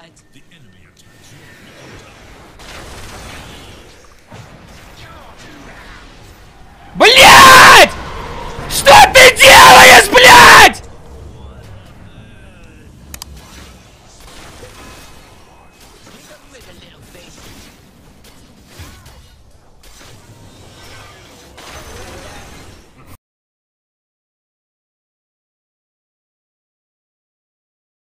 нападать. Блять! Что ты делаешь, блять? Выдалил.